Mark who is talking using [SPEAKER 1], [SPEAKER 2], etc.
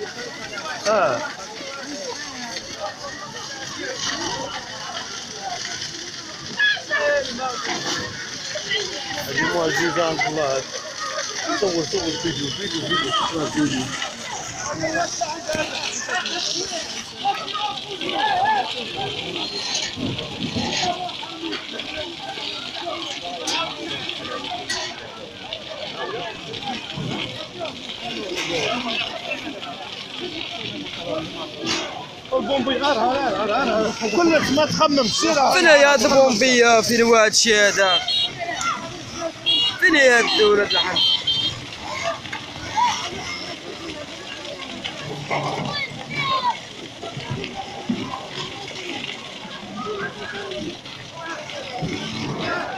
[SPEAKER 1] Ah. Want to blood. So with people? People, people, people, people. Thank you. البومبي ما تخمم سير فين
[SPEAKER 2] هي هاد البومبي فين هو هادشي هذا فين هي هاد الدولة الحمد Yeah.